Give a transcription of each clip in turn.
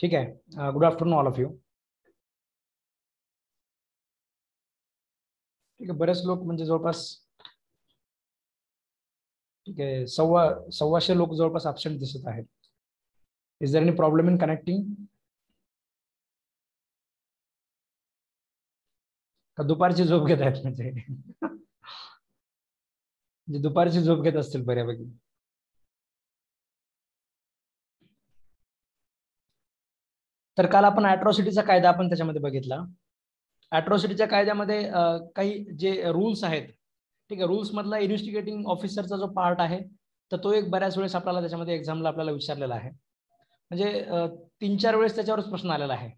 ठीक आहे. Good afternoon all of you ठीक आहे बरेच लोक म्हणजे जवळपास ठीक आहे सव्वा सव्वाशे लोक जवळपास ऍबसेंट दिसत आहेत. Is there any problem in connecting का दुपारची झोप घेत आहेत म्हणजे? म्हणजे दुपारची झोप घेत असतील बऱ्यापैकी. तर काल आपण अॅट्रॉसिटीचा कायदा आपण त्याच्यामध्ये बघितला. अॅट्रॉसिटीच्या कायद्यामध्ये काही जे रूल्स आहेत ठीक आहे रूल्स मधला इन्व्हेस्टिगेटिंग ऑफिसरचा जो पार्ट आहे तर तो एक बऱ्याच वेळेस आपल्याला त्याच्यामध्ये एक्झामला आपल्याला विचारलेला आहे. म्हणजे तीन चार वेळेस त्याच्यावरच प्रश्न आलेला आहे.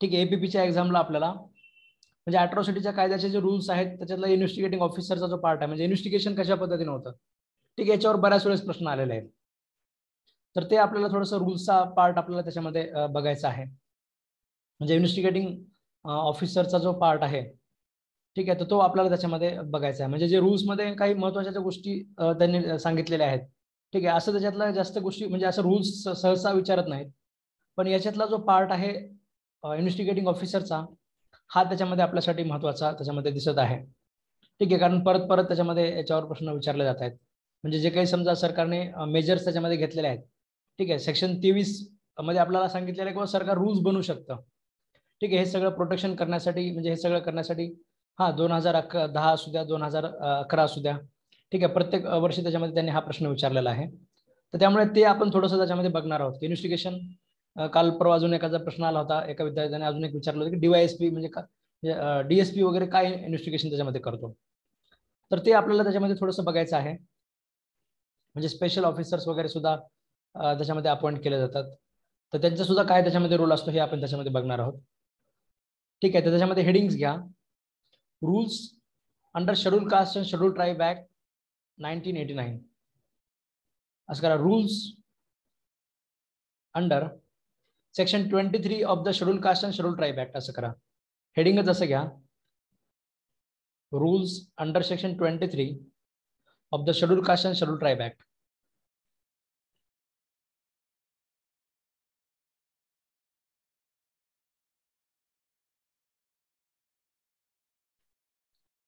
ठीक आहे एपीपीच्या एक्झामला आपल्याला. म्हणजे अॅट्रॉसिटीच्या कायद्याचे जे रूल्स आहेत त्याच्यातला इन्व्हेस्टिगेटिंग ऑफिसरचा जो पार्ट आहे म्हणजे इन्व्हेस्टिगेशन कशा पद्धतीने होतं ठीक आहे याच्यावर बऱ्याच वेळेस प्रश्न आलेले आहेत. तर ते आपल्याला थोडंसं रूल्सचा पार्ट आपल्याला त्याच्यामध्ये बघायचा आहे. म्हणजे इन्व्हेस्टिगेटिंग ऑफिसरचा जो पार्ट आहे ठीक आहे तर तो आपल्याला त्याच्यामध्ये बघायचा आहे. म्हणजे जे रूल्समध्ये काही महत्त्वाच्या गोष्टी त्यांनी सांगितलेल्या आहेत ठीक आहे असं त्याच्यातल्या जास्त गोष्टी म्हणजे असं रूल्स सहसा विचारत नाहीत. पण याच्यातला जो पार्ट आहे इन्व्हेस्टिगेटिंग ऑफिसरचा हा त्याच्यामध्ये आपल्यासाठी महत्त्वाचा त्याच्यामध्ये दिसत आहे. ठीक आहे कारण परत परत त्याच्यामध्ये याच्यावर प्रश्न विचारले जात आहेत. म्हणजे जे काही समजा सरकारने मेजर्स त्याच्यामध्ये घेतलेले आहेत ठीक आहे सेक्शन तेवीसमध्ये आपल्याला सांगितलेलं आहे किंवा सरकार रूल्स बनवू शकतं. ठीक आहे हे सगळं प्रोटेक्शन करण्यासाठी म्हणजे हे सगळं करण्यासाठी हा दोन हजार अकरा दहा असू द्या दोन हजार अकरा असू द्या. ठीक आहे प्रत्येक वर्षी त्याच्यामध्ये त्यांनी हा प्रश्न विचारलेला आहे. तर त्यामुळे ते आपण थोडंसं त्याच्यामध्ये बघणार आहोत. इन्व्हेस्टिगेशन काल परवा अजून एखादा प्रश्न आला होता एका विद्यार्थ्याने अजून एक विचारलं होतं की डीवायएसपी म्हणजे डीएसपी म्हणजे, वगैरे काय इन्व्हेस्टिगेशन त्याच्यामध्ये करतो? तर ते आपल्याला त्याच्यामध्ये थोडंसं बघायचं आहे. म्हणजे स्पेशल ऑफिसर्स वगैरे सुद्धा त्याच्यामध्ये अपॉइंट केले जातात. तर त्यांचा सुद्धा काय त्याच्यामध्ये रोल असतो हे आपण त्याच्यामध्ये बघणार आहोत. ठीक आहे तर त्याच्यामध्ये हेडिंग्स घ्या. Rules under schedule caste and schedule tribe act nineteen eighty nine असं करा rules under section twenty three of the schedule caste and schedule tribe act असं करा. हेडिंगच असं घ्या. Rules under section twenty three of the schedule caste and schedule tribe act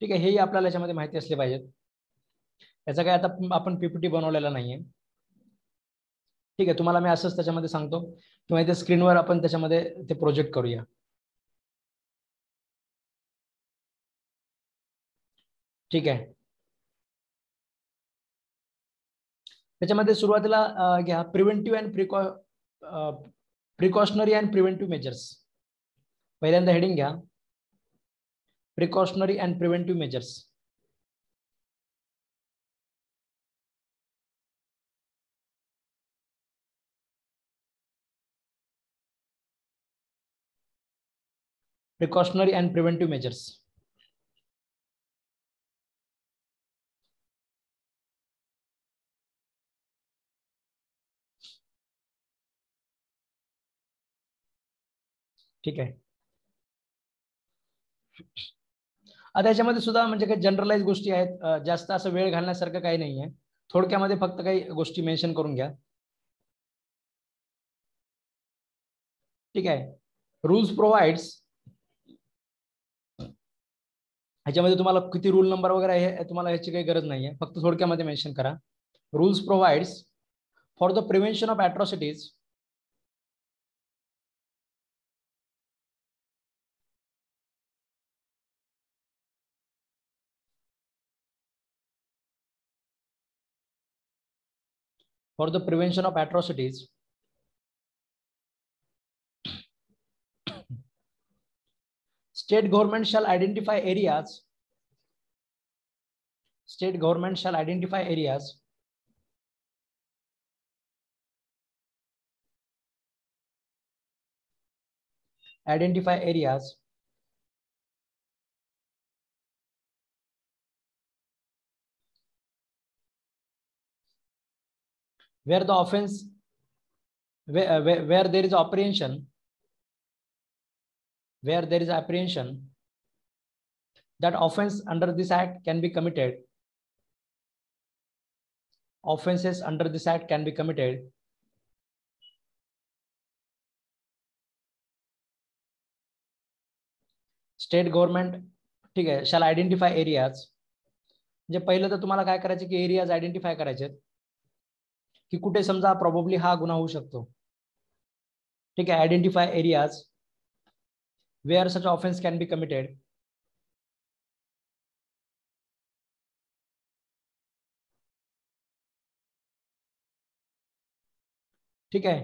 ठीक आहे हेही आपल्याला याच्यामध्ये माहिती असले पाहिजेत. याचा काय आता आपण पीपीटी बनवलेला नाहीये. ठीक आहे तुम्हाला मी असंच त्याच्यामध्ये सांगतो. किंवा इथे स्क्रीनवर आपण त्याच्यामध्ये ते प्रोजेक्ट करूया. ठीक आहे. त्याच्यामध्ये सुरुवातीला घ्या preventive and preca precautionary and preventive measures पहिल्यांदा हेडिंग घ्या. Precautionary and preventive measures. Precautionary and preventive measures. ठीक आहे आता याच्यामध्ये सुद्धा म्हणजे काही जनरलाइज गोष्टी आहेत. जास्त असं वेळ घालण्यासारखं काही नाहीये. थोडक्यामध्ये फक्त काही गोष्टी मेन्शन करून घ्या. ठीक आहे. रूल्स प्रोव्हाइड्स ह्याच्यामध्ये तुम्हाला किती रूल नंबर वगैरे आहे तुम्हाला ह्याची काही गरज नाहीये. फक्त थोडक्यामध्ये मेन्शन करा. Rules provides for the prevention of atrocities for the prevention of atrocities. State government shall identify areas. State government shall identify areas. Identify areas where the offense where, where, where there is apprehension where there is apprehension that offense under this act can be committed offenses under this act can be committed state government ठीक आहे शाल identify areas म्हणजे पहिलं तर तुम्हाला काय करायचं की एरियाज आयडेंटिफाय करायचे आहेत की कुठे समजा प्रॉब्ली हा गुन्हा होऊ शकतो. ठीक आहे identify areas where such offence can be committed ठीक आहे.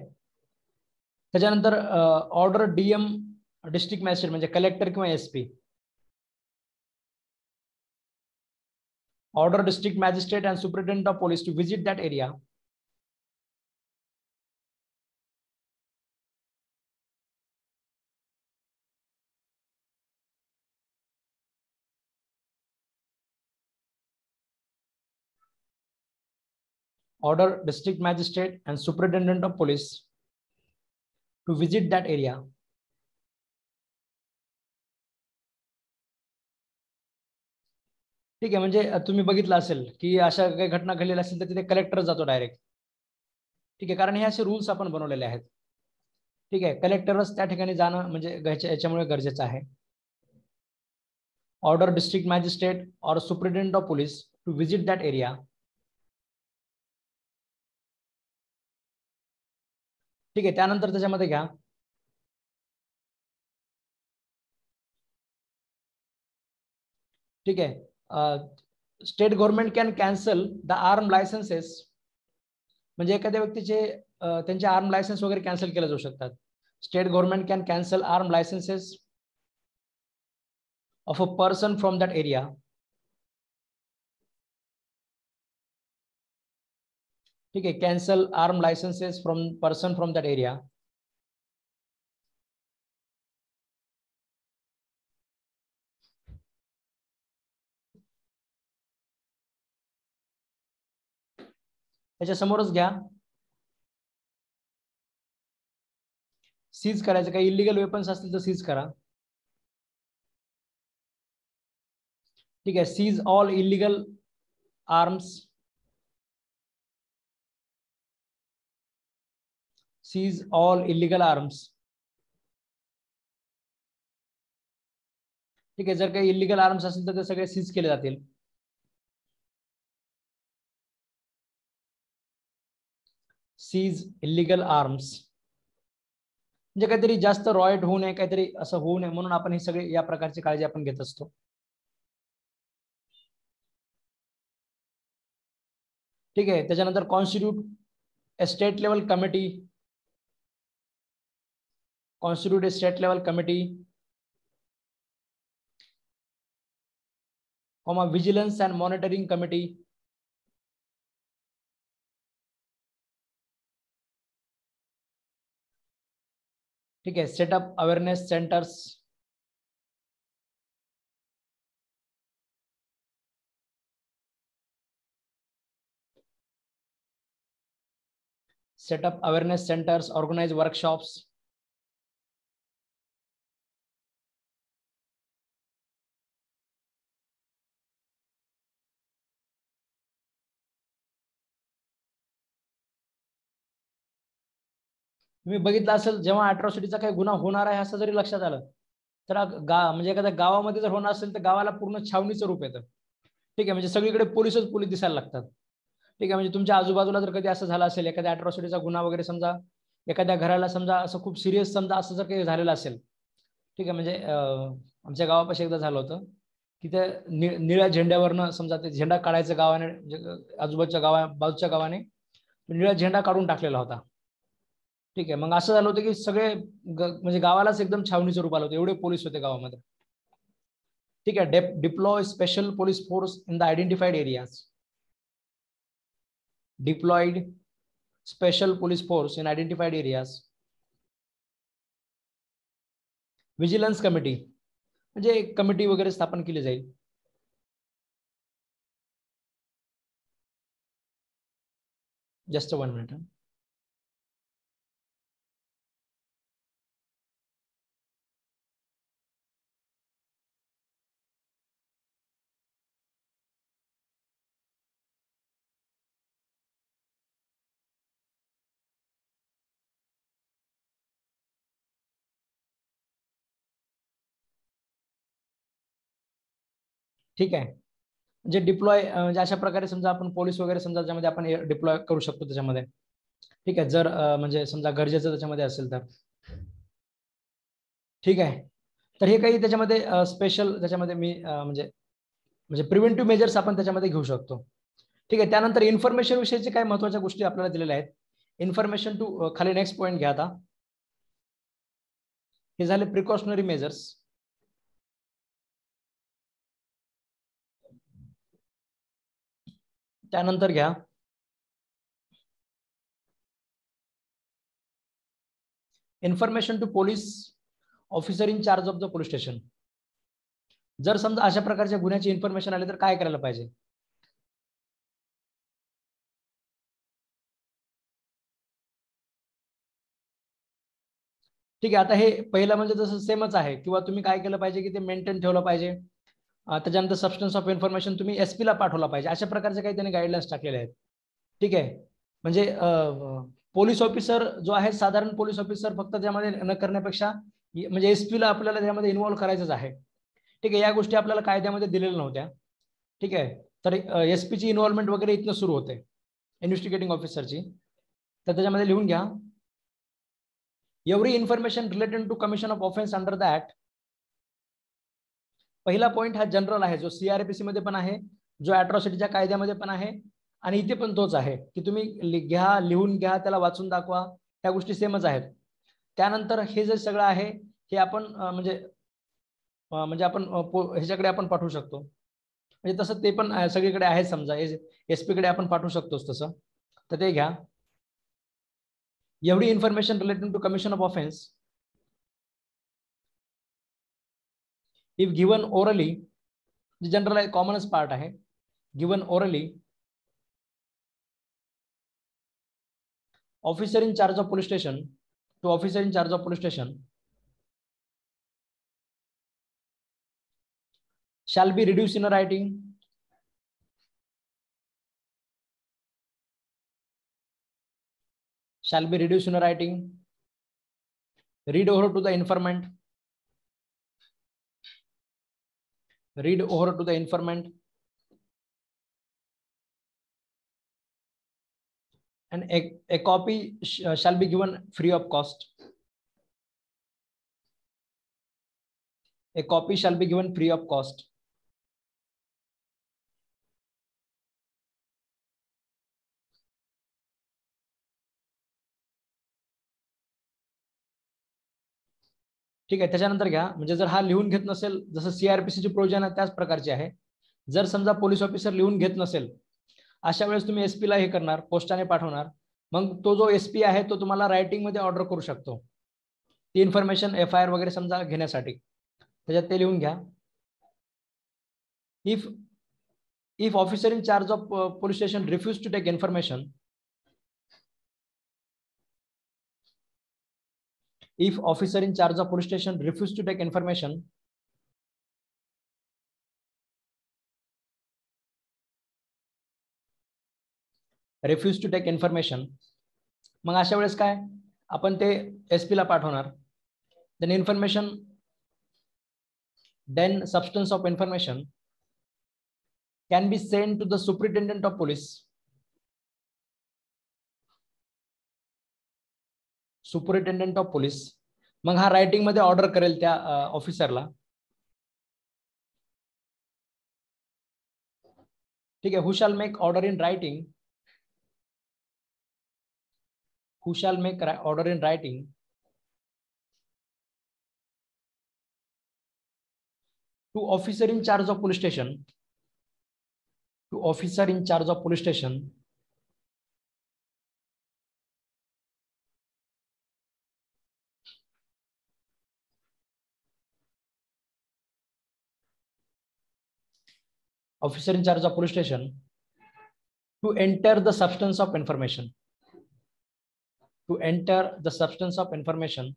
त्याच्यानंतर ऑर्डर डीएम डिस्ट्रिक्ट मॅजिस्ट्रेट म्हणजे कलेक्टर किंवा S P order district magistrate and superintendent of police to visit that area order district magistrate and superintendent of police to visit that area. ठीक आहे म्हणजे तुम्ही बघितलं असेल की अशा काही घटना घडलेल्या असेल तर तिथे कलेक्टर जातो डायरेक्ट ठीक आहे कारण हे असे रूल्स आपण बनवलेले आहेत. ठीक आहे कलेक्टरच त्या ठिकाणी जाणं म्हणजे याच्यामुळे गरजेचं आहे. Order district magistrate or superintendent of police to visit that area ठीक आहे त्यानंतर त्याच्यामध्ये घ्या. ठीक आहे state government can cancel the arm licences. म्हणजे एखाद्या व्यक्तीचे त्यांचे आर्म लायसन्स वगैरे कॅन्सल केले जाऊ शकतात. State government can cancel arm licences of a person from that area. ठीक आहे. Cancel arm licences from person from that area त्याच्या समोरच घ्या. सीज करायचं. काही इलिगल वेपन्स असतील तर सीज करा. ठीक आहे. Seize all illegal arms seize all illegal arms ठीक आहे जर काही इलिगल आर्म्स असेल तर ते सगळे सीज केले जातील. सीज इलिगल आर्म्स म्हणजे काहीतरी जास्त रॉयट होऊ नये काहीतरी असं होऊ नये म्हणून आपण हे सगळे या प्रकारची काळजी आपण घेत असतो. ठीक आहे त्याच्यानंतर constitute state level committee constitute a state level committee comma vigilance and monitoring committee ठीक आहे setup awareness centres set up awareness centers organize workshops तुम्ही बघितलं असेल जेव्हा अॅट्रॉसिटीचा काही गुन्हा होणार आहे असं जरी लक्षात आलं तर गा म्हणजे एखाद्या गावामध्ये जर होणार असेल तर गावाला पूर्ण छावणीचं रूप येतं. ठीक आहे म्हणजे सगळीकडे पोलिसच पोलीस दिसायला लागतात. ठीक आहे म्हणजे तुमच्या आजूबाजूला जर कधी असं झालं असेल एखाद्या अॅट्रॉसिटीचा गुन्हा वगैरे समजा एखाद्या घराला समजा असं खूप सिरियस समजा असं जर काही झालेलं असेल ठीक आहे म्हणजे आमच्या गावापाशी एकदा झालं होतं की त्या निळ्या झेंड्यावरनं समजा ते झेंडा काढायचं गावाने म्हणजे, आजूबाजूच्या गावा बाजूच्या गावाने निळा झेंडा काढून टाकलेला होता. ठीक आहे. मग असं झालं होतं की सगळे म्हणजे गावालाच एकदम छावणीचं रूप आलं होतं. एवढे पोलीस होते गावामध्ये. ठीक आहे. Deploy special police force in the identified areas. Deployed special police force in identified areas. Vigilance committee. म्हणजे एक कमिटी वगैरे स्थापन केली जाईल. जस्ट वन मिनिट ठीक आहे. म्हणजे डिप्लॉय म्हणजे अशा प्रकारे समजा आपण पोलीस वगैरे समजा त्याच्यामध्ये आपण डिप्लॉय करू शकतो त्याच्यामध्ये. ठीक आहे जर म्हणजे समजा गरजेचं त्याच्यामध्ये असेल तर. ठीक आहे. तर हे काही त्याच्यामध्ये स्पेशल त्याच्यामध्ये मी म्हणजे म्हणजे प्रिव्हेंटिव्ह मेजर्स आपण त्याच्यामध्ये घेऊ शकतो. ठीक आहे त्यानंतर इन्फॉर्मेशन विषयीचे काही महत्त्वाच्या गोष्टी आपल्याला दिलेल्या आहेत. इन्फॉर्मेशन टू खाली नेक्स्ट पॉईंट घ्या आता. हे झाले प्रिकॉशनरी मेजर्स त्यानंतर घ्या. Information to police officer in charge of the police station जर समजा अशा प्रकारच्या गुन्ह्याची इन्फॉर्मेशन आली तर काय करायला पाहिजे? ठीक आहे आता हे पहिलं म्हणजे जसं सेमच आहे. किंवा तुम्ही काय केलं पाहिजे की ते मेंटेन ठेवलं पाहिजे? त्याच्यानंतर सबस्टन्स ऑफ इन्फॉर्मेशन तुम्ही एस ला पाठवला पाहिजे. अशा प्रकारचे काही त्यांनी गाईडलाईन्स टाकलेले आहेत. ठीक आहे? म्हणजे पोलीस ऑफिसर जो आहे साधारण पोलीस ऑफिसर फक्त त्यामध्ये न करण्यापेक्षा म्हणजे एस पीला आपल्याला त्यामध्ये इन्व्हॉल्व्ह करायचंच आहे. ठीक आहे? या गोष्टी आपल्याला कायद्यामध्ये दिलेल्या नव्हत्या. ठीक आहे? तर एस पीची इन्व्हॉल्वमेंट वगैरे इथनं सुरू होते. इन्व्हेस्टिगेटिंग ऑफिसरची तर त्याच्यामध्ये लिहून घ्या. Every information related to commission of offence under the act पहिला पॉईंट हा जनरल आहे जो सीआरपीसी मध्ये पण आहे जो अॅट्रॉसिटीच्या कायद्यामध्ये पण आहे आणि इथे पण तोच आहे की तुम्ही घ्या लिहून घ्या त्याला वाचून दाखवा त्या गोष्टी सेमच आहेत. त्यानंतर हे जे सगळं आहे हे आपण म्हणजे म्हणजे आपण ह्याच्याकडे आपण पाठवू शकतो. म्हणजे तसं ते पण सगळीकडे आहे समजा एसकडे आपण पाठवू शकतोच तसं. तर ते घ्या. एवढी information related to commission of offence if given orally general common part है given orally officer in charge of police station to officer in charge of police station shall be reduce in writing shall be reduced in writing. Read over to the informant. Read over to the informant. And a, a copy sh uh, shall be given free of cost. A copy shall be given free of cost ठीक आहे त्याच्यानंतर घ्या. म्हणजे जर हा लिहून घेत नसेल जसं सीआरपीसीची प्रोविजन आहे त्याच प्रकारची आहे. जर समजा पोलीस ऑफिसर लिहून घेत नसेल अशा वेळेस तुम्ही एसपी ला हे करणार पोस्टाने पाठवणार. मग तो जो एसपी आहे तो तुम्हाला रायटिंगमध्ये ऑर्डर करू शकतो. ती इन्फॉर्मेशन एफ आय आर वगैरे समजा घेण्यासाठी. त्याच्यात ते लिहून घ्या. If if officer in charge of police station refuse to take information if officer in charge of police station refuse to take information refuse to take information मग अशा वेळेस काय आपण ते एसपी ला पाठवणार then information then substance of information can be send to the superintendent of police superintendent of police मग हा रायटिंगमध्ये ऑर्डर करेल त्या ऑफिसरला ठीक आहे who shall make order in writing who shall make order in writing to officer in charge of police station to officer in charge of police station officer in charge of police station to enter the substance of information. To enter the substance of information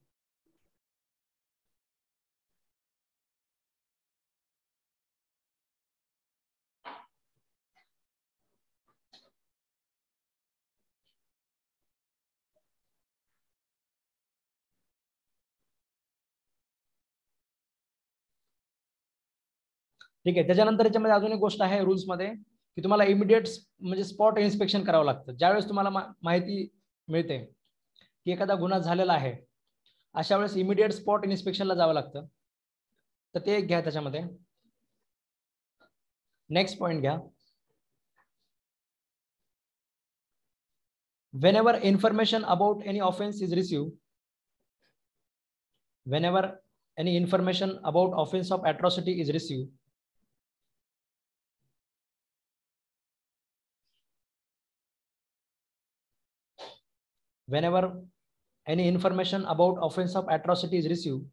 ठीक आहे. त्याच्यानंतर याच्यामध्ये अजून एक गोष्ट आहे रूल्समध्ये की तुम्हाला इमिडिएट म्हणजे स्पॉट इन्स्पेक्शन करावं लागतं. ज्यावेळेस तुम्हाला माहिती मिळते की एखादा गुन्हा झालेला आहे अशा वेळेस इमिडिएट स्पॉट इन्स्पेक्शनला जावं लागतं. तर ते एक घ्या त्याच्यामध्ये. नेक्स्ट पॉइंट घ्या. Whenever information about any offense is receive whenever any information about offense of atrocity is received whenever any information about offense of atrocity is received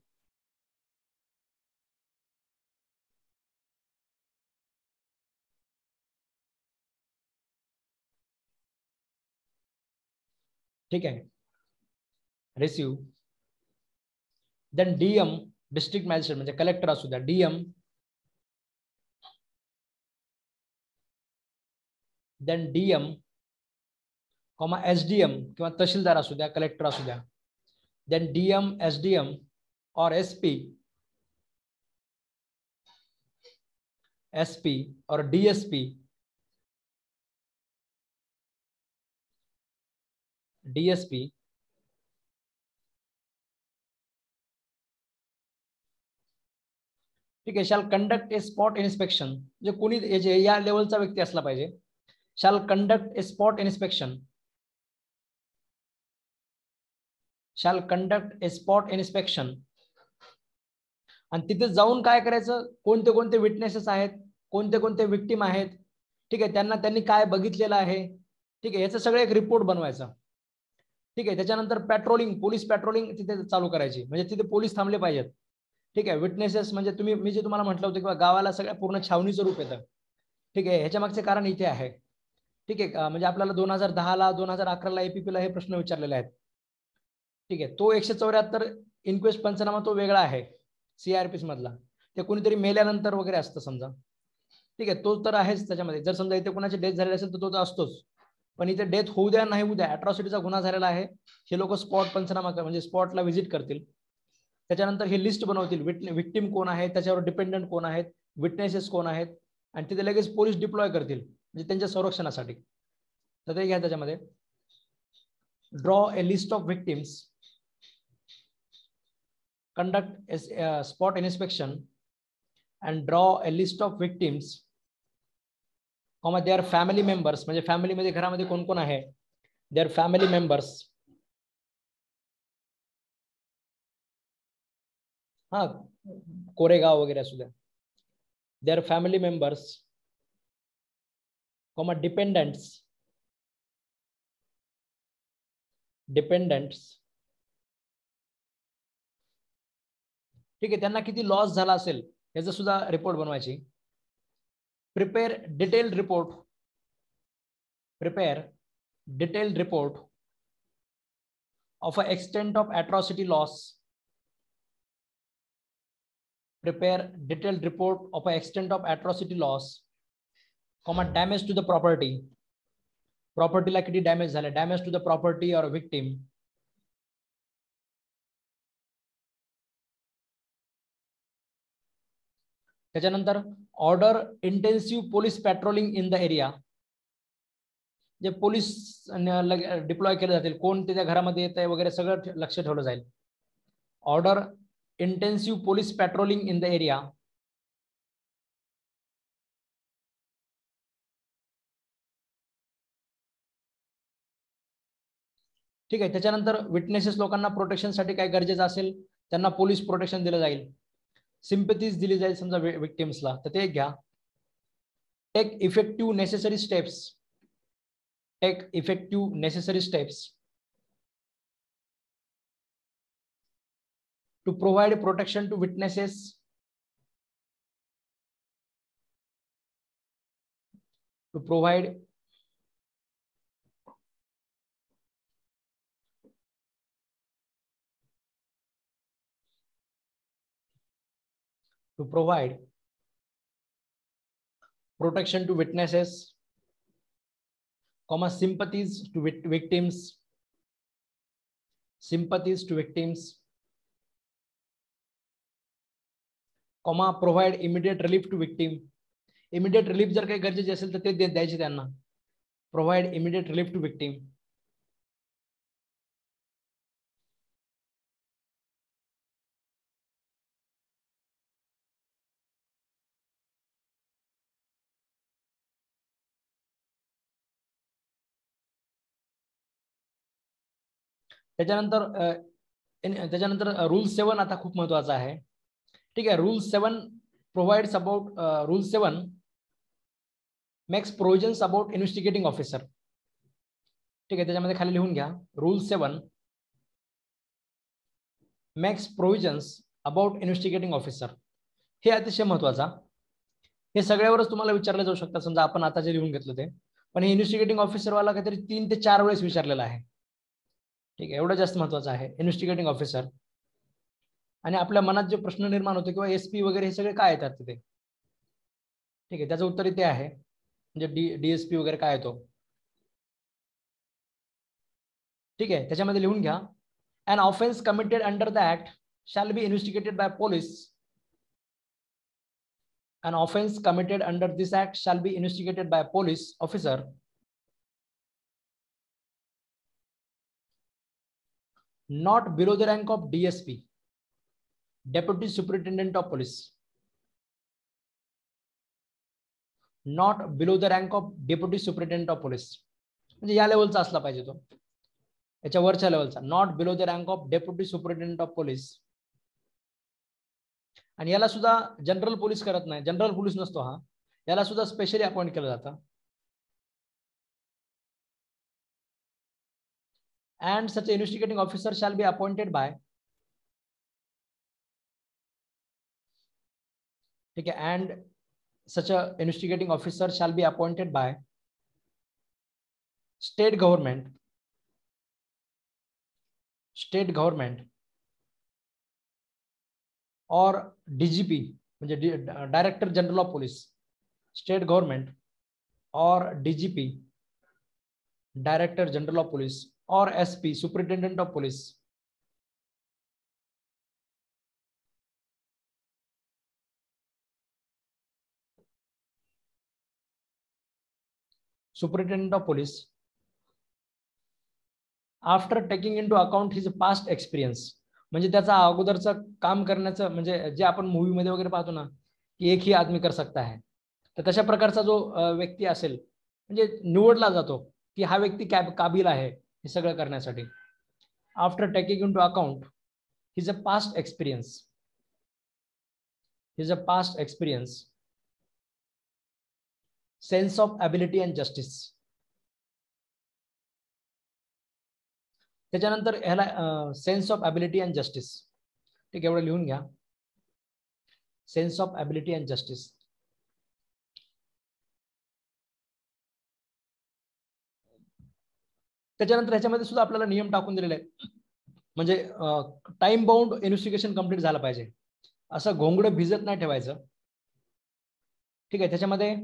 ठीक आहे receive then DM district magistrate म्हणजे collector असू द्या DM then DM comma S D M किंवा तहसीलदार असू द्या collector असू द्या. Then DM S D M और एस पी एस पी और डीएसपी डीएसपी ठीक आहे shall conduct a spot inspection जे कोणी या लेवलचा व्यक्ती असला पाहिजे. Shall conduct a spot inspection shall conduct a spot inspection आणि तिथे जाऊन काय करायचं? कोणते कोणते विटनेसेस आहेत? कोणते कोणते विक्टीम आहेत? ठीक आहे त्यांना त्यांनी काय बघितलेलं आहे? ठीक आहे याचं सगळं एक रिपोर्ट बनवायचा. ठीक आहे त्याच्यानंतर पॅट्रोलिंग पोलीस पॅट्रोलिंग तिथे चालू करायची. म्हणजे तिथे पोलीस थांबले पाहिजेत. ठीक आहे विटनेसेस म्हणजे तुम्ही मी जे तुम्हाला म्हटलं होतं किंवा गावाला सगळ्या पूर्ण छावणीचं रूप येतं. ठीक आहे ह्याच्या मागचे कारण इथे आहे. ठीक आहे म्हणजे आपल्याला दोन हजार दहाला दोन हजार अकराला एपीपीला हे प्रश्न विचारलेले आहेत. ठीक आहे. तो एकशे चौऱ्याहत्तर इन्क्वेस्ट पंचनामा तो वेगळा आहे सीआरपीस मधला. ते कोणीतरी मेल्यानंतर वगैरे असतं समजा. ठीक आहे तो तर आहेच त्याच्यामध्ये. जर समजा इथे कोणाची डेथ झालेली असेल तर तो तर असतोच. पण इथे डेथ होऊ द्या नाही होऊ द्या अट्रॉसिटीचा गुन्हा झालेला आहे. हे लोक स्पॉट पंचनामा म्हणजे स्पॉटला व्हिजिट करतील. त्याच्यानंतर हे लिस्ट बनवतील. विक्टिम कोण आहे त्याच्यावर डिपेंडंट कोण आहेत विटनेसेस कोण आहेत आणि तिथे लगेच पोलीस डिप्लॉय करतील म्हणजे त्यांच्या संरक्षणासाठी. तर ते घ्या त्याच्यामध्ये. Draw a list of victims conduct a uh, spot inspection and draw a list of victims comma their family members म्हणजे फॅमिलीमध्ये घरामध्ये कोण कोण आहे देअर फॅमिली मेंबर्स हा कोरेगाव वगैरे असू द्या their family members comma dependants dependants ठीक आहे त्यांना किती लॉस झाला असेल याच सुद्धा रिपोर्ट बनवायची. Prepare detail report prepare detail report of a extent of atrocity loss prepare detail report of a extent of atrocity loss com damage to the property प्रॉपर्टीला किती डॅमेज झाले? Damage to the property or victim त्याच्यानंतर order intensive police patrolling in the area जे police deploy केले जातील कोण त्याच्या घरामध्ये येत आहे वगैरे सगळं लक्ष ठेवलं जाईल. Order intensive police patrolling in the area ठीक आहे त्याच्यानंतर विटनेसेस लोकांना प्रोटेक्शनसाठी काय गरजेचं असेल त्यांना पोलीस प्रोटेक्शन दिलं जाईल. सिम्पथीज दिली जाईल समजा विक्टिम्सला तर ते घ्या. Take effective necessary steps take effective necessary steps to provide protection to witnesses to provide to provide protection to witnesses, comma sympathies to victims, sympathies to victims, comma provide immediate relief to victim immediate relief जर काही गरजेचे असेल तर ते द्यायचे त्यांना provide immediate relief to victim त्याच्यानंतर त्याच्यानंतर रूल सेवन आता खूप महत्त्वाचा आहे. ठीक आहे rule seven provides about rule seven makes provisions about investigating officer ठीक आहे त्याच्यामध्ये खाली लिहून घ्या. Rule seven makes provisions about investigating officer हे अतिशय महत्त्वाचा. हे सगळ्यावरच तुम्हाला विचारलं जाऊ शकतं समजा आपण आता जे लिहून घेतलं ते. पण हे इन्व्हेस्टिगेटिंग ऑफिसरवाला काहीतरी तीन ते चार वेळेस विचारलेलं आहे. ठीक आहे एवढं जास्त महत्वाचं आहे. इन्व्हेस्टिगेटिंग ऑफिसर आणि आपल्या मनात जे प्रश्न निर्माण होते किंवा एस पी वगैरे हे सगळे काय येतात तिथे? ठीक आहे त्याचं उत्तर इथे आहे. म्हणजे डी डीएसपी वगैरे काय येतो? ठीक आहे त्याच्यामध्ये लिहून घ्या. An offence committed under the act shall be investigated by police and offence committed under this act shall be investigated by police officer not below the rank of DSP, Deputy Superintendent of Police. Not below the rank of Deputy Superintendent of Police. म्हणजे या लेवलचा असला पाहिजे तो. याच्या वरच्या लेवलचा not below the rank of deputy superintendent of police आणि याला सुद्धा जनरल पोलीस करत नाही. जनरल पोलीस नसतो हा. याला सुद्धा स्पेशली अपॉइंट केलं जातं. And such an investigating officer shall be appointed by okay and such a investigating officer shall be appointed by state government state government or DGP म्हणजे director general of police state government और DGP director general of police or SP, Superintendent of Police. Superintendent of Police. After taking into account his past experience, म्हणजे त्याचा अगोदरचं काम करण्याचं म्हणजे जे आपण मूवीमध्ये वगैरे पाहतो ना की एक ही आदमी कर सकता है तर तशा प्रकारचा जो व्यक्ती असेल म्हणजे निवडला जातो की हा व्यक्ती कॅब काबिल आहे हे सगळं करण्यासाठी. After taking into account his a past experience his a past experience sense of ability and justice त्याच्यानंतर ह्याला sense of ability and justice ठीक एवढं लिहून घ्या. Sense of ability and justice त्याच्यानंतर ह्याच्यामध्ये सुद्धा आपल्याला नियम टाकून दिलेले आहेत. म्हणजे टाइम बाउंड इन्व्हेस्टिगेशन कंप्लीट झालं पाहिजे. असं घोंगडं भिजत नाही ठेवायचं. ठीक आहे त्याच्यामध्ये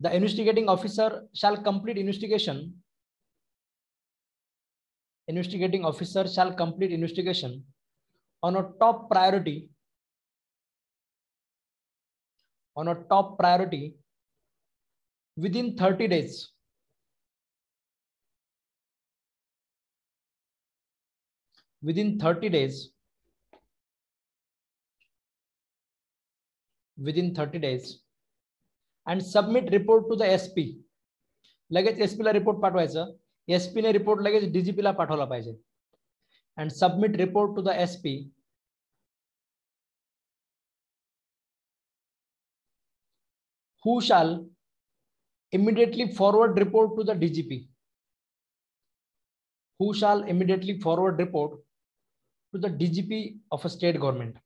the investigating officer shall complete investigation investigating officer shall complete investigation on a top priority on a top priority within thirty days within 30 days within 30 days and submit report to the S लगेच S पीला report पाठवायचं SP ने report लगेच डीजीपीला पाठवला पाहिजे and submit report to the SP who shall immediately forward report to the DGP who shall immediately forward report to the DGP of a state government.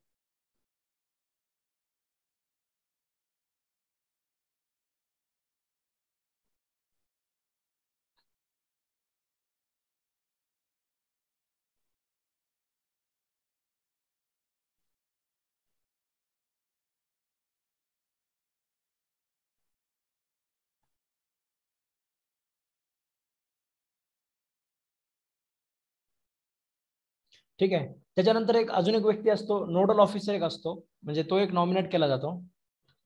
ठीक आहे. त्याच्यानंतर एक अजून एक व्यक्ती असतो नोडल ऑफिसर एक असतो म्हणजे तो एक नॉमिनेट केला जातो.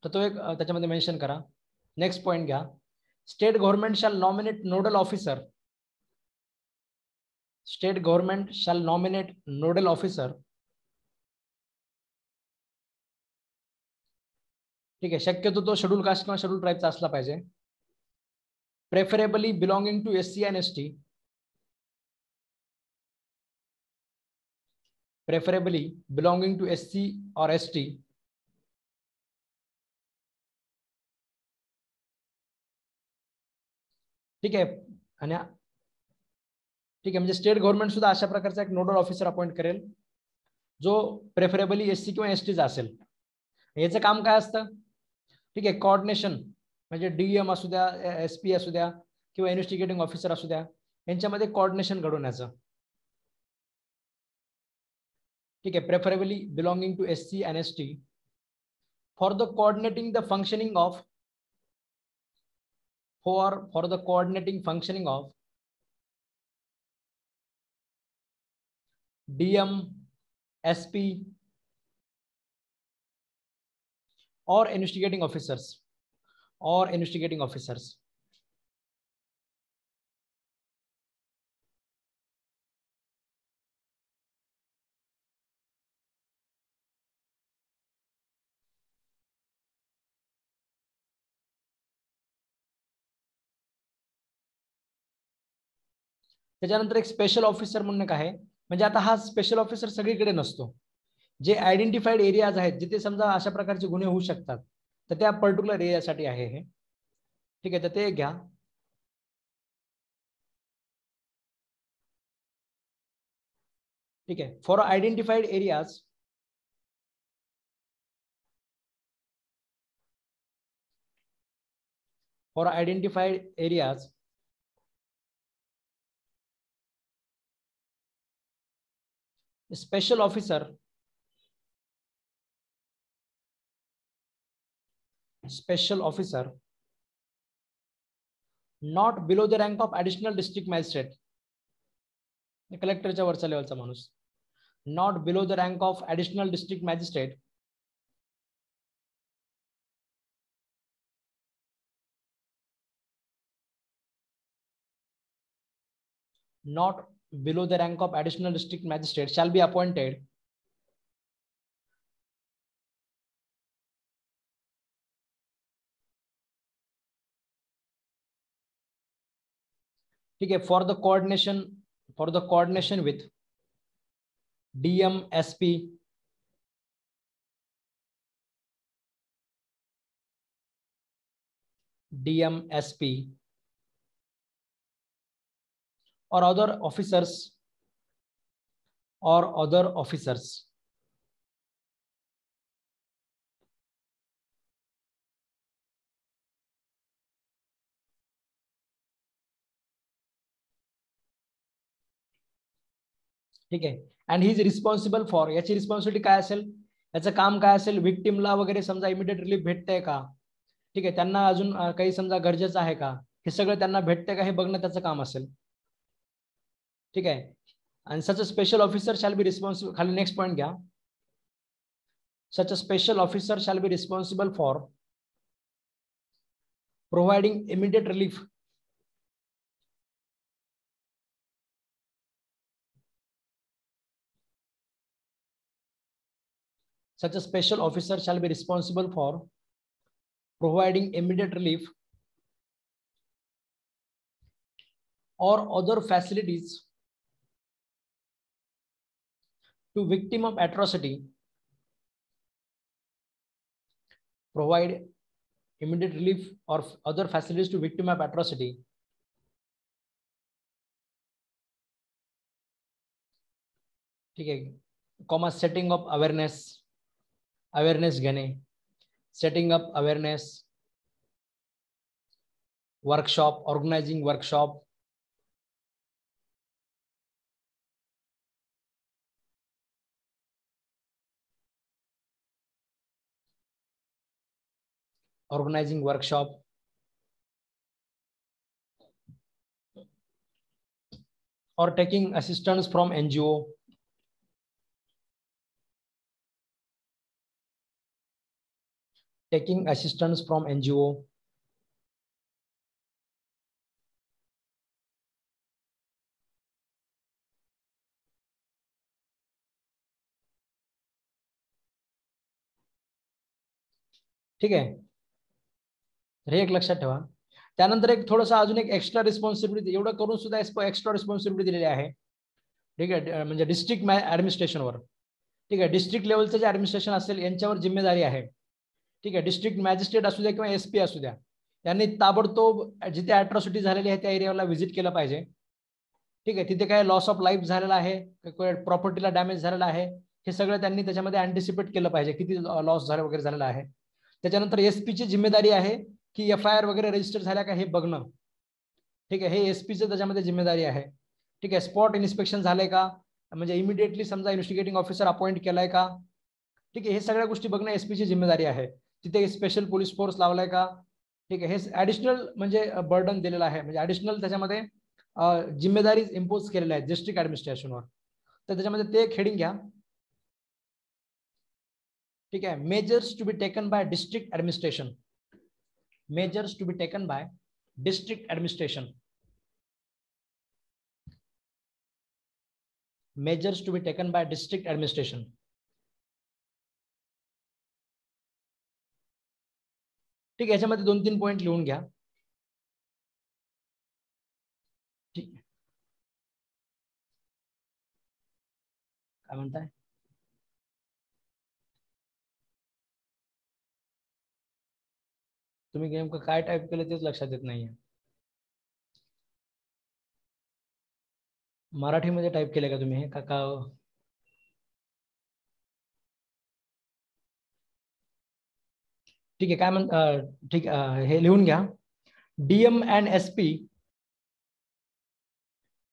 तर तो एक त्याच्यामध्ये मेन्शन करा. नेक्स्ट पॉईंट घ्या. State government shall nominate nodal officer state government shall nominate nodal officer ठीक आहे. शक्यतो तो शेड्यूल कास्ट किंवा शेड्यूल ट्राईबचा असला पाहिजे. Preferably belonging to S C and S T preferably belonging to SC or ST. S T ठीक आहे आणि ठीक आहे म्हणजे स्टेट गव्हर्नमेंट सुद्धा अशा प्रकारचा एक नोडल ऑफिसर अपॉइंट करेल जो प्रेफरेबली एस सी किंवा एस टीचा असेल. याचं काम काय असतं? ठीक आहे कॉर्डिनेशन म्हणजे डीएम असू द्या एस पी असू द्या किंवा इन्व्हेस्टिगेटिंग ऑफिसर असू द्या यांच्यामध्ये कॉर्डिनेशन घडवण्याचं. ठीक आहे preferably belonging to S C and S T for the coordinating the functioning of for for the coordinating functioning of DM, SP, or investigating officers or investigating officers. त्याच्यानंतर एक special officer म्हणून एक आहे. म्हणजे आता हा स्पेशल ऑफिसर सगळीकडे नसतो. जे आयडेंटिफाईड एरियाज आहेत जिथे समजा अशा प्रकारचे गुन्हे होऊ शकतात तर त्या पर्टिक्युलर एरियासाठी आहे हे. ठीक आहे तर ते घ्या. ठीक आहे for identified areas for identified areas special officer special officer not below the rank of additional district magistrate कलेक्टरच्या वरचा लेवलचा माणूस not below the rank of additional district magistrate not below the rank of additional district magistrate shall be appointed Okay, for the coordination, for the coordination with DMSP, DMSP. Or other officers or other officers. ठीक आहे and he is responsible for याची responsibility काय असेल? याचं काम काय असेल? विक्टिमला वगैरे समजा इमिडिएट रिलीफ भेटतंय का? ठीक आहे त्यांना अजून काही समजा गरजेचं आहे का? हे सगळं त्यांना भेटतंय का? हे बघणं त्याचं काम असेल. ठीक आहे आणि such a special officer shall be responsible खाली नेक्स्ट पॉईंट घ्या such a special officer shall be responsible for providing immediate relief such a special officer shall be responsible for providing immediate relief or other facilities to victim of atrocity provide immediate relief or other facilities to victim of atrocity ठीक आहे comma setting up awareness awareness घेणे setting up awareness workshop organising workshop organizing workshop or taking assistance from NGO. Taking assistance from NGO. ठीक है तर हे एक लक्षात ठेवा. त्यानंतर एक थोडंसं अजून एक एक्स्ट्रा रिस्पॉन्सिबिलिटी एवढं करून सुद्धा एक्स्ट्रा रिस्पॉन्सिबिलिटी दिलेली आहे. ठीक आहे? म्हणजे डिस्ट्रिक्ट मॅ ऍडमिनिस्ट्रेशनवर ठीक आहे? डिस्ट्रिक्ट लेवलचं जे ऍडमिनिस्ट्रेशन असेल यांच्यावर जिम्मेदारी आहे. ठीक आहे? डिस्ट्रिक्ट मॅजिस्ट्रेट असू द्या किंवा एस पी असू द्या यांनी ताबडतोब जिथे अॅट्रॉसिटी झालेली आहे त्या एरियाला व्हिजिट केलं पाहिजे. ठीक आहे? तिथे काय लॉस ऑफ लाईफ झालेला आहे प्रॉपर्टीला डॅमेज झालेला आहे हे सगळं त्यांनी त्याच्यामध्ये अँटिसिपेट केलं पाहिजे. किती लॉस झालं वगैरे झालेला आहे. त्याच्यानंतर एस पीची जिम्मेदारी आहे की एफ आय आर वगैरे रजिस्टर झाल्या का हे बघणं. ठीक आहे हे एस पीचं त्याच्यामध्ये जिम्मेदारी आहे. ठीक आहे स्पॉट इन्स्पेक्शन झालंय का? म्हणजे इमिडिएटली समजा इन्व्हेस्टिगेटिंग ऑफिसर अपॉइंट केलाय का? ठीक आहे हे सगळ्या गोष्टी बघणं एस पीची जिम्मेदारी आहे. तिथे स्पेशल पोलीस फोर्स लावलाय का? ठीक आहे हे ऍडिशनल म्हणजे बर्डन दिलेलं आहे. म्हणजे ऍडिशनल त्याच्यामध्ये जिम्मेदारी इम्पोज केलेल्या आहेत डिस्ट्रिक्ट ऍडमिनिस्ट्रेशनवर तर त्याच्यामध्ये ते खेळून घ्या. ठीक आहे measures to be taken by district administration measures to be taken by district administration measures to be taken by district administration. ठीक याच्यामध्ये दोन तीन पॉइंट लिहून घ्या ठीक। काय म्हणताय तुम्ही नेमकं काय टाईप केलं तेच लक्षात येत नाहीये. मराठीमध्ये टाईप केले का तुम्ही हे? का का ठीक आहे, काय म्हण ठीक हे लिहून घ्या. DM and S P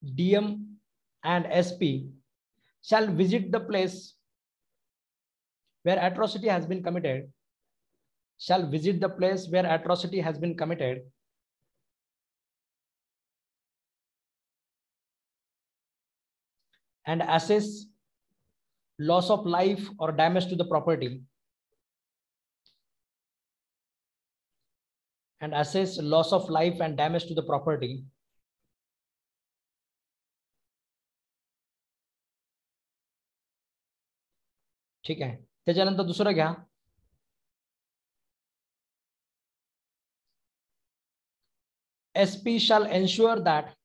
DM and S P shall visit the place where atrocity has been committed. shall visit the place where atrocity has been committed and assess loss of life or damage to the property and assess loss of life and damage to the property ठीक आहे त्याच्यानंतर दुसरं घ्या SP shall ensure that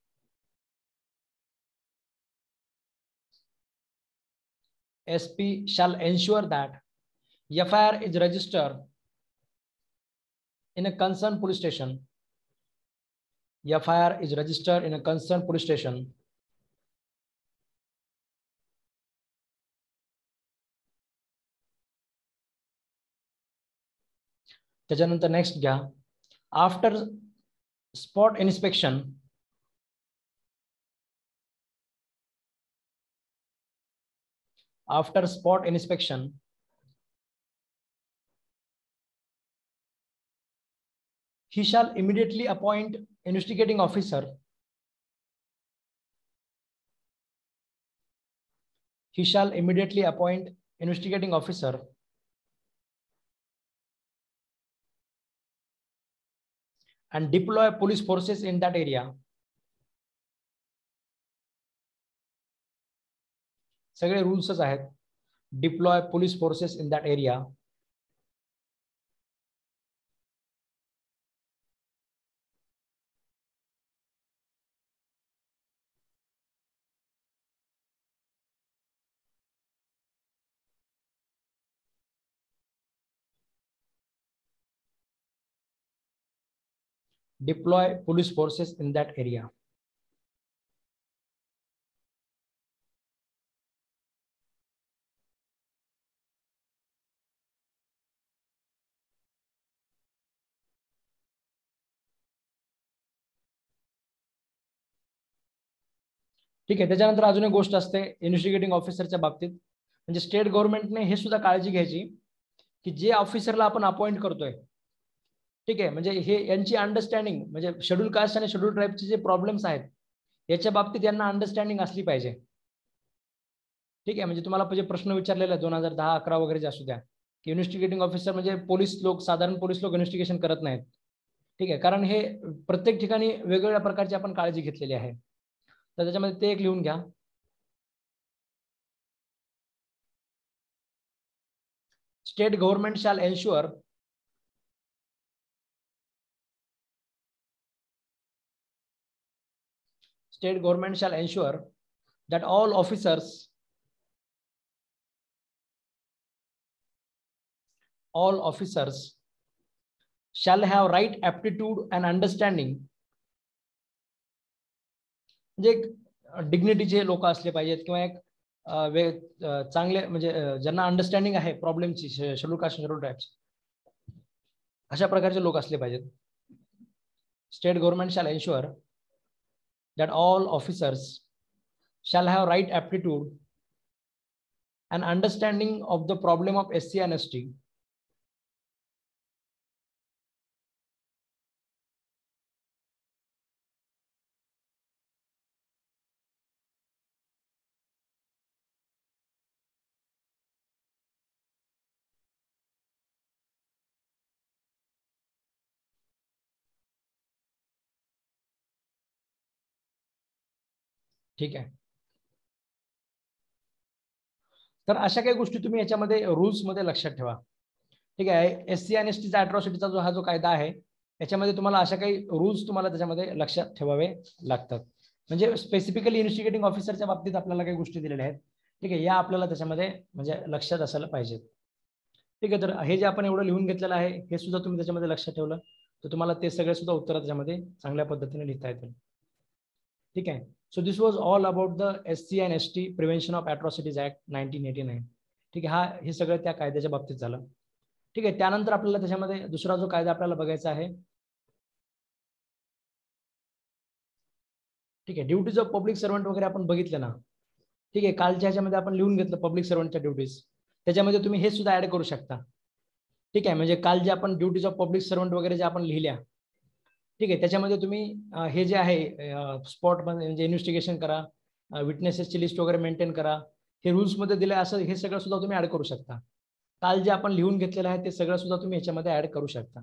SP shall ensure that FIR is registered in a concerned police station. FIR is registered in a concerned police station. त्याच्यानंतर next घ्या after spot inspection. After spot inspection he shall immediately appoint investigating officer. He shall immediately appoint investigating officer and deploy police forces in that area. सगळे रूल्सच आहेत deploy police forces in that area deploy police forces in that area. ठीक आहे त्याच्यानंतर अजून एक गोष्ट असते इन्व्हेस्टिगेटिंग ऑफिसरच्या बाबतीत म्हणजे स्टेट गव्हर्नमेंटने हे सुद्धा काळजी घ्यायची की जे ऑफिसरला आपण अपॉइंट करतोय ठीक आहे? म्हणजे हे यांची अंडरस्टँडिंग म्हणजे शेड्यूल कास्ट आणि शेड्यूल ट्राईबचे जे प्रॉब्लेम्स आहेत याच्या बाबतीत यांना अंडरस्टँडिंग असली पाहिजे. ठीक आहे? म्हणजे तुम्हाला जे प्रश्न विचारलेला दोन हजार दहा अकरा वगैरे जे असू द्या की इन्व्हेस्टिगेटिंग ऑफिसर म्हणजे पोलीस लोक साधारण पोलीस लोक इन्व्हेस्टिगेशन करत नाहीत. ठीक आहे? कारण हे प्रत्येक ठिकाणी वेगवेगळ्या प्रकारची आपण काळजी घेतलेली आहे. तर त्याच्यामध्ये ते एक लिहून घ्या. State government shall ensure state government shall ensure that all officers all officers shall have right aptitude and understanding. म्हणजे एक डिग्निटीचे लोक असले पाहिजेत किंवा एक वे चांगले म्हणजे ज्यांना अंडरस्टँडिंग आहे प्रॉब्लेमची शेड्यूल कास्ट शेड्यूल ट्राईब्स अशा प्रकारचे लोक असले पाहिजेत. State government shall ensure that all officers shall have right aptitude and understanding of the problem of SC and ST ठीक आहे. तर अशा काही गोष्टी तुम्ही याच्यामध्ये रुल्समध्ये लक्षात ठेवा. ठीक आहे. एस सी आणि एस टीचा अॅट्रॉसिटीचा जो हा जो कायदा आहे याच्यामध्ये तुम्हाला अशा काही रूल्स तुम्हाला त्याच्यामध्ये लक्षात ठेवावे लागतात. म्हणजे स्पेसिफिकली इन्व्हेस्टिगेटिंग ऑफिसरच्या बाबतीत आपल्याला काही गोष्टी दिलेल्या आहेत. ठीक आहे. या आपल्याला त्याच्यामध्ये म्हणजे लक्षात असायला पाहिजेत. ठीक आहे. तर हे जे आपण एवढं लिहून घेतलेलं आहे हे सुद्धा तुम्ही त्याच्यामध्ये लक्षात ठेवलं तर तुम्हाला ते सगळे सुद्धा उत्तर त्याच्यामध्ये चांगल्या पद्धतीने लिहिता येतील. ठीक आहे. So this was all about the S C and S T prevention of atrocities act nineteen eighty nine ठीक आहे हा हे सगळं त्या कायद्याच्या बाबतीत झालं. ठीक आहे त्यानंतर आपल्याला त्याच्यामध्ये दुसरा जो कायदा आपल्याला बघायचा आहे ठीक आहे ड्युटीज ऑफ पब्लिक सर्वंट वगैरे आपण बघितलं ना. ठीक आहे कालच्या ह्याच्यामध्ये आपण लिहून घेतलं पब्लिक सर्वंटच्या ड्युटीज त्याच्यामध्ये तुम्ही हे सुद्धा ऍड करू शकता. ठीक आहे म्हणजे काल जे आपण ड्युटीज ऑफ पब्लिक सर्वंट वगैरे जे आपण लिहिल्या ठीक आहे त्याच्यामध्ये तुम्ही हे जे आहे स्पॉट म्हणजे इन्व्हेस्टिगेशन करा विटनेसेसची लिस्ट वगैरे मेंटेन करा हे रुल्समध्ये दिले असं हे सगळं सुद्धा तुम्ही ऍड करू शकता. काल जे आपण लिहून घेतलेलं आहे ते सगळं सुद्धा तुम्ही याच्यामध्ये ऍड करू शकता.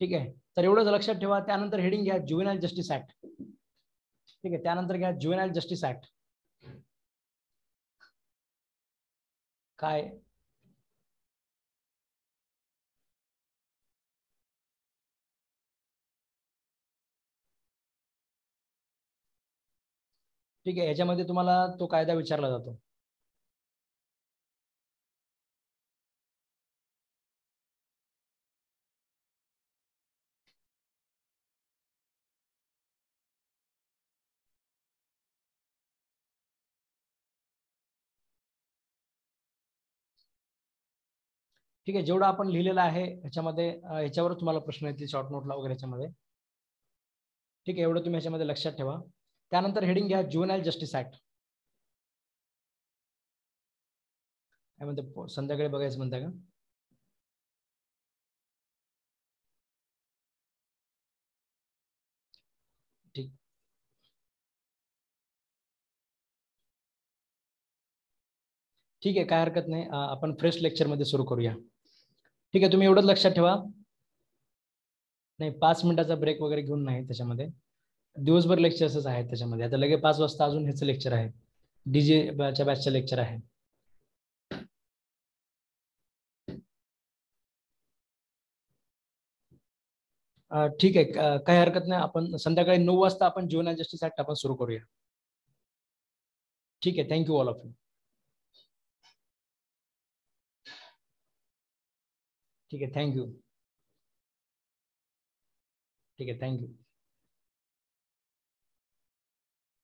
ठीक आहे तर एवढंच लक्षात ठेवा. त्यानंतर हेडिंग घ्या ज्युएनल जस्टिस ऍक्ट ठीक आहे त्यानंतर घ्या ज्युएनल जस्टिस ऍक्ट काय? ठीक आहे याच्यामध्ये तुम्हाला तो कायदा विचारला जातो. ठीक आहे जेवढं आपण लिहिलेलं आहे ह्याच्यामध्ये ह्याच्यावर तुम्हाला प्रश्न येतील शॉर्ट नोटला वगैरे ह्याच्यामध्ये. ठीक आहे एवढं तुम्ही ह्याच्यामध्ये लक्षात ठेवा. त्यानंतर हेडिंग घ्या ज्युएनल जस्टिस ऍक्ट काय म्हणते संध्याकाळी बघायचं म्हणता का? ठीक. ठीक आहे काय हरकत नाही. आपण फ्रेश लेक्चरमध्ये सुरू करूया. ठीक आहे तुम्ही एवढंच लक्षात ठेवा. नाही पाच मिनिटाचा ब्रेक वगैरे घेऊन नाही त्याच्यामध्ये. दिवसभर लेक्चर्सच आहेत त्याच्यामध्ये. आता लगे पाच वाजता अजून ह्याचं लेक्चर आहे डीजे च्या बॅचचं लेक्चर आहे ठीक आहे. काही हरकत नाही. आपण संध्याकाळी नऊ वाजता आपण जीवन जस्टिस ऍक्ट आपण सुरू करूया. ठीक आहे. थँक्यू ऑल ऑफ यू ठीक आहे. थँक्यू ठीक आहे. थँक्यू